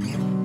Yeah.